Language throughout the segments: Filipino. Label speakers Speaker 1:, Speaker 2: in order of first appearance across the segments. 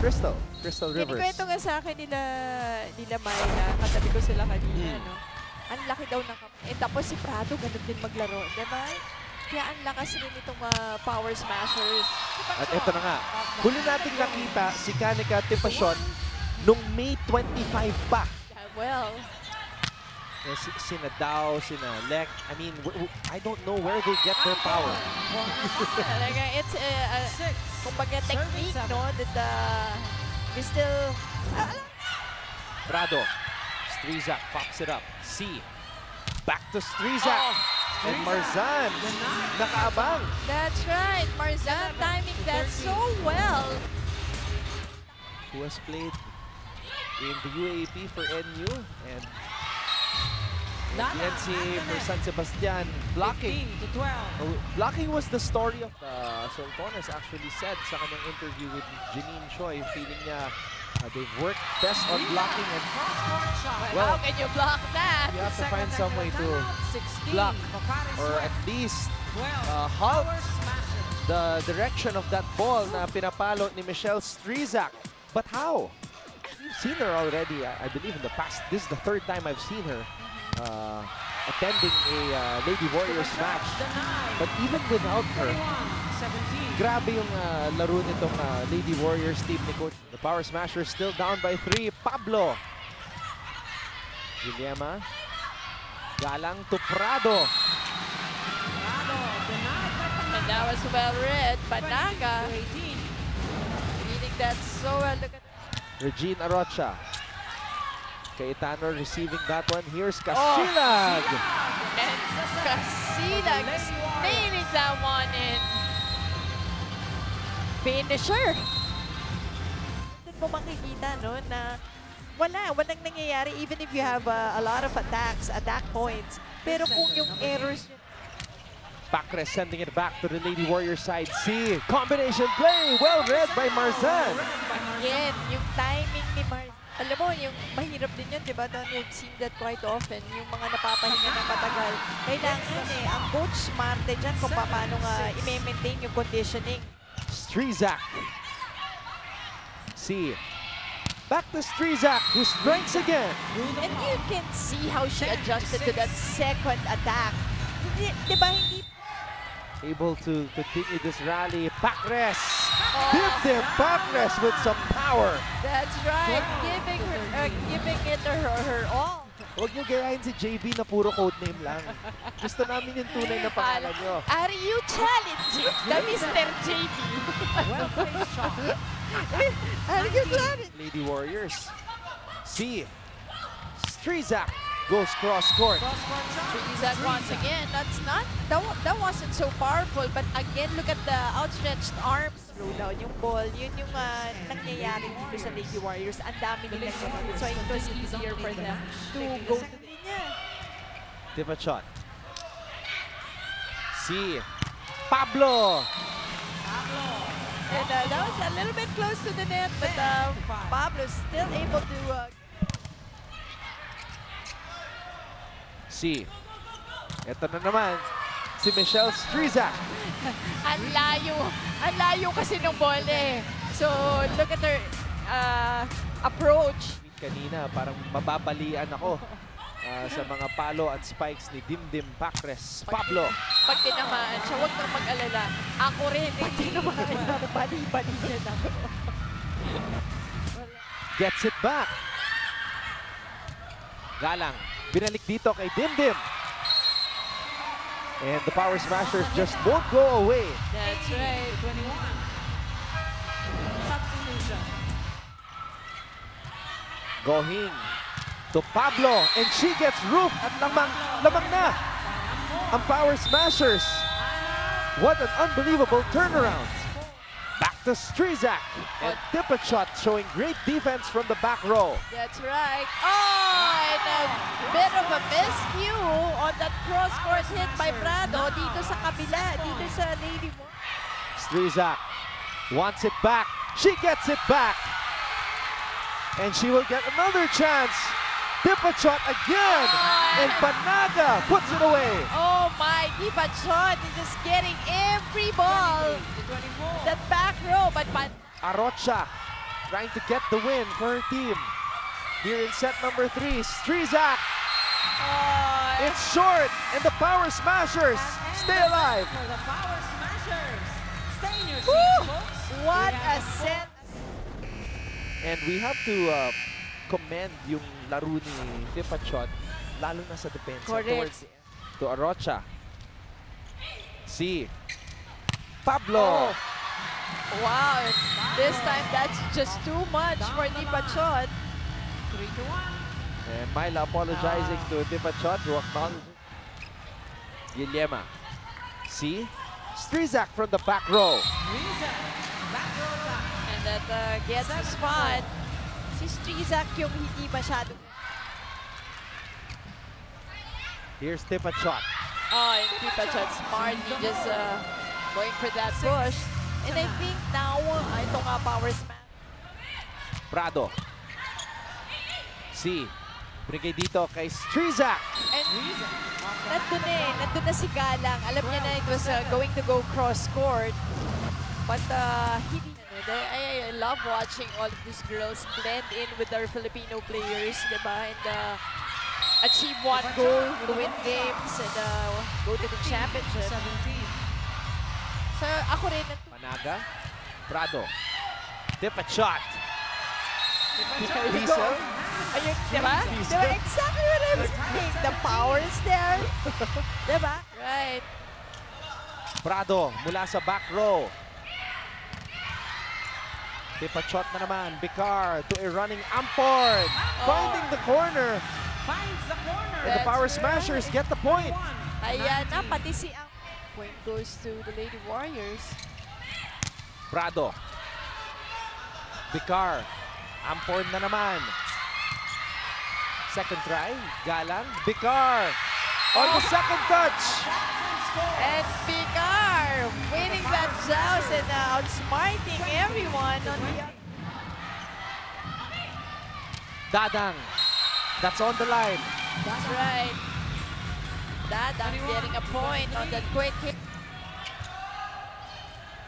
Speaker 1: Crystal. Crystal Rivers.
Speaker 2: Kinikwento nga sa akin nila, nila May na katabi ko sila kanina,
Speaker 1: Hmm.
Speaker 2: no? Ang laki daw ng kap- Eh, tapos si Prado, ganun din maglaro, di ba? Kaya ang lakas rin itong mga power smashers.
Speaker 1: At ito na nga, huli nating nakita si Kanika Tipacion nung May 25 pa.
Speaker 2: Yeah, well,
Speaker 1: Eh, si, sina Dao, sina Lek. I mean, w- w- I don't know where they get their power.
Speaker 2: talaga, it's, uh, uh, kumbaga technique, no? That uh, we still, ah,
Speaker 1: Prado. Strizak pops it up. C. Back to Strizak.
Speaker 2: Oh,
Speaker 1: And Marzan. Nakaabang.
Speaker 2: that's right. Marzan timing that so well.
Speaker 1: Who has played in the UAP for NU and NCAA for San Sebastian. Blocking.
Speaker 3: to 12.
Speaker 1: Oh, blocking was the story of uh, Sultones actually said sa kanyang interview with Janine Choi. Feeling niya uh, they've worked best on blocking and. Well,
Speaker 2: How can you block that?
Speaker 1: you have to find some way to
Speaker 3: 16.
Speaker 1: block or at least
Speaker 3: 12.
Speaker 1: uh, halt the direction of that ball na pinapalo ni Michelle Strizak. But how? We've seen her already, I, I believe, in the past. This is the third time I've seen her uh, attending a uh, Lady Warriors match. But even without her,
Speaker 3: 21, 17.
Speaker 1: grabe yung uh, laro nitong uh, Lady Warriors team ni Coach. The Power Smashers still down by three. Pablo. Guillema. Galang to Prado.
Speaker 3: Prado, denied by
Speaker 2: And that was well read.
Speaker 3: 20
Speaker 2: Panaga,
Speaker 3: to 18.
Speaker 2: reading that so well. Look at
Speaker 1: Regine Arocha. Cayetano receiving that one. Here's
Speaker 2: Oh,
Speaker 1: Kasilag.
Speaker 2: And Casilag nailing that one in. Finisher. Doon mo makikita, no, na wala, walang nangyayari even if you have uh, a lot of attacks, attack points. Pero kung yung errors yun,
Speaker 1: Pacres sending it back to the Lady Warrior side. C. Combination play. Well read by Marzan.
Speaker 2: again, yung timing ni Mars. Alam mo, yung mahirap din yun, di ba? Don, we've seen that quite often. Yung mga napapahinga ng matagal. Kailangan eh, ang coach smart eh dyan kung paano nga i-maintain yung conditioning.
Speaker 1: Strizak. C. Back to Strizak, who strikes again.
Speaker 2: And you can see how she adjusted to that second attack. Hindi, di ba, hindi
Speaker 1: Able to continue this rally.
Speaker 2: Oh.
Speaker 1: Give them Pacres with some power.
Speaker 2: That's right. Giving her, uh, giving it her, her all.
Speaker 1: Huwag niyo gayahin si JB na puro codename lang. Gusto namin yung tunay na pangalan niyo.
Speaker 2: Are you challenging the Mr. JB?
Speaker 3: Well placed shot.
Speaker 2: Are you challenging?
Speaker 1: Lady Warriors. C. Strizak goes cross court.
Speaker 3: Cross-court shot.
Speaker 2: Once again, that's not, that, that wasn't so powerful. But again, look at the outstretched arms. Throw down yung ball. Yun yung uh, nangyayari dito sa Lady Warriors. Ang dami nilang ginawa. So it was easier for them to go to the linya.
Speaker 1: Tip a shot. C. Pablo.
Speaker 2: And uh, that was a little bit close to the net, but uh, Pablo's still able to uh,
Speaker 1: C. Ito na naman. Si Michelle Strizak.
Speaker 2: ang layo. Ang layo kasi ng bola eh. So, look at her uh, approach.
Speaker 1: Kanina, parang mababalian ako ah, sa mga palo at spikes ni Dimdim Pacres. Pablo.
Speaker 2: Pag tinamaan siya, huwag kang mag-alala. Ako rin, eh, tinamaan niya. Bali-bali niya na.
Speaker 1: Gets it back. Galang. Binalik dito kay Dimdim. And the Power Smashers just won't go away.
Speaker 2: That's right.
Speaker 3: to 21. Substitution.
Speaker 1: Gohing to Pablo. And she gets roof at lamang, lamang na ang Power Smashers. What an unbelievable turnaround. To Strizak. And Tipachot showing great defense from the back row.
Speaker 2: That's right. Oh, and a bit of a miscue on that cross-court hit by Prado dito sa kabila, dito sa Lady Mo.
Speaker 1: Strizak wants it back. She gets it back. And she will get another chance. Tipachot again. Oh. And Panaga puts it away.
Speaker 2: Oh my, Diva Chon is just getting every ball.
Speaker 3: To 24.
Speaker 2: That back row, but Pan
Speaker 1: Arocha trying to get the win for her team. Here in set number three, Strizak.
Speaker 2: Oh,
Speaker 1: It's short, and the Power Smashers stay alive.
Speaker 3: For the Power Smashers. Stay in your seats, folks.
Speaker 2: what a set.
Speaker 1: And we have to uh, commend yung laro ni Tipachot, lalo na sa
Speaker 2: Correct.
Speaker 1: towards the end. To Arocha. Si Pablo.
Speaker 2: Oh. Wow, this time that's just too much for Di Pachot.
Speaker 3: Three to one.
Speaker 1: And Myla apologizing
Speaker 2: Ah.
Speaker 1: to Tipachot who acknowledged Guillema. See? Strizak from the back row.
Speaker 3: Back row.
Speaker 2: And that uh, gets the spot. Si Strizak yung hindi masyado.
Speaker 1: Here's Tipachot.
Speaker 2: Oh, and Di Pachot smart. He just uh, going for that push. And I think now, uh, ito nga power smash.
Speaker 1: Prado. Si. Binigay dito kay Strizak.
Speaker 2: And nandun na eh, nandun na si Galang. Alam niya na it was uh, going to go cross court. But uh, hindi. I, I love watching all of these girls blend in with our Filipino players, di ba? And uh, achieve one goal to win games and uh, go to the championship.
Speaker 3: 17.
Speaker 2: So ako rin, nat-
Speaker 1: Panaga. Prado. Tipachot.
Speaker 2: There we
Speaker 1: Diesel.
Speaker 2: go. Ayun, di ba? Di? Exactly what I'm saying. The power is there. Di ba? Right.
Speaker 1: Prado mula sa back row. Tipachot na naman. Bicar to a running Amport. Finding the corner.
Speaker 3: Finds the corner.
Speaker 1: And the
Speaker 2: That's
Speaker 1: Power
Speaker 2: right.
Speaker 1: Smashers get the point.
Speaker 2: Ayan na,
Speaker 3: 19.
Speaker 2: pati si ang point goes to the Lady Warriors.
Speaker 1: Prado. Bicar. Amport na naman. Second try. Galang. Bicar. On the second touch.
Speaker 2: And Picar winning that joust and uh, outsmarting everyone on the.
Speaker 1: Dadang. That's on the line.
Speaker 2: That's right. Dadang getting a point on that quick hit.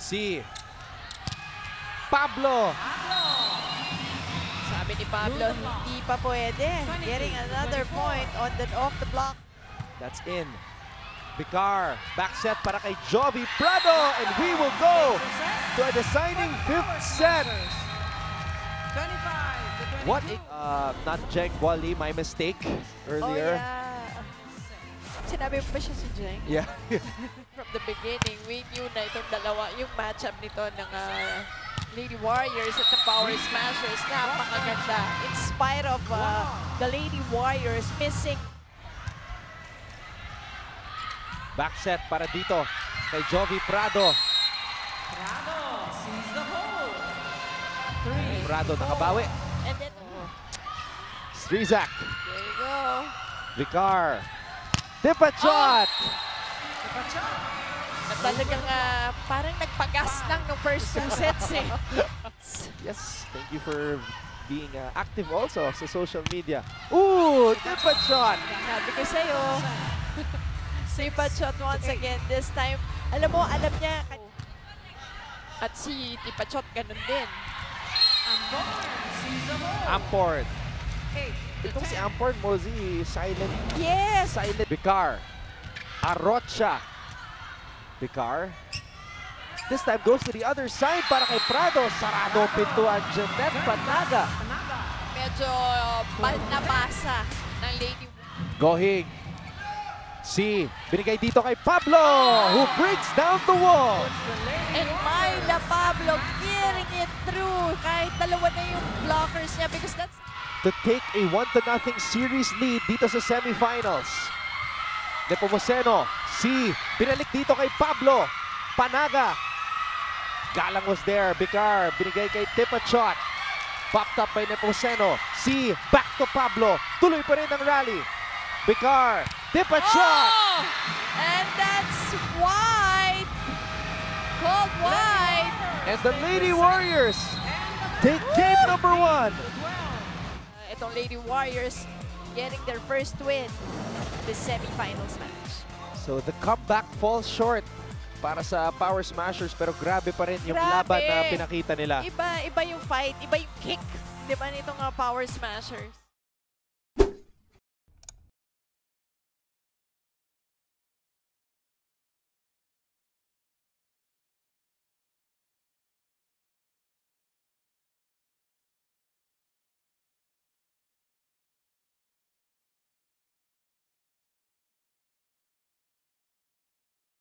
Speaker 1: Si Pablo.
Speaker 2: Sabi ni Pablo, hindi pa pwede. Getting another point on that off the block.
Speaker 1: That's in. Bicar, back set para kay Jovi Prado, and we will go to a deciding fifth set.
Speaker 3: 25 to 22.
Speaker 1: What? Uh, not Jeng Wally, my mistake
Speaker 2: Oh
Speaker 1: earlier.
Speaker 2: yeah. Sinabi mo ba siya si Jeng?
Speaker 1: yeah.
Speaker 2: From the beginning, we knew na itong dalawa, yung matchup nito ng uh, Lady Warriors at the Power Smashers, napakaganda. In spite of uh, the Lady Warriors missing
Speaker 1: back set para dito kay Jovi Prado.
Speaker 3: Prado sees the hole. Three.
Speaker 1: Prado nakabawi. Strizak,
Speaker 2: there you go.
Speaker 1: Vicar, Tipachot.
Speaker 3: Pachot.
Speaker 2: Na talagang uh, parang nagpagas lang ng first two sets eh.
Speaker 1: Yes, thank you for being uh, active also sa social media. Ooh, Tipachot.
Speaker 2: Sabi ko sa'yo, Sipat shot once again. This time, alam mo, alam niya. At si Tipachot ganun din.
Speaker 3: Hole.
Speaker 1: Amport.
Speaker 3: To
Speaker 1: Itong si
Speaker 3: 10.
Speaker 1: Amport Mozi, silent,
Speaker 2: Yes!
Speaker 1: silent. Vicar. Arocha. Vicar. This time goes to the other side para kay Prado. Sarado ang pintuan. Jeanette Panaga.
Speaker 2: Medyo bal na basa ng Lady
Speaker 1: Gohig. Si, binigay dito kay Pablo, who breaks down the wall.
Speaker 2: And Myla Pablo carrying it through kahit dalawa na yung blockers niya because that's
Speaker 1: to take a 1 to nothing series lead dito sa semifinals. Nepomuceno, si, binalik dito kay Pablo. Panaga. Galang was there. Bicar, binigay kay Tipachot. Popped up by Nepomuceno. Si, back to Pablo. Tuloy pa rin ang rally. Bicar, Tipachot.
Speaker 2: Oh! And that's wide. Called wide.
Speaker 1: And the Lady Warriors take game number one.
Speaker 2: Itong Lady Warriors getting their first win this semifinals match.
Speaker 1: So the comeback falls short para sa Power Smashers pero grabe pa rin yung
Speaker 2: Grabe.
Speaker 1: laban na pinakita nila.
Speaker 2: Iba, iba yung fight, iba yung kick, di ba, nitong uh, Power Smashers.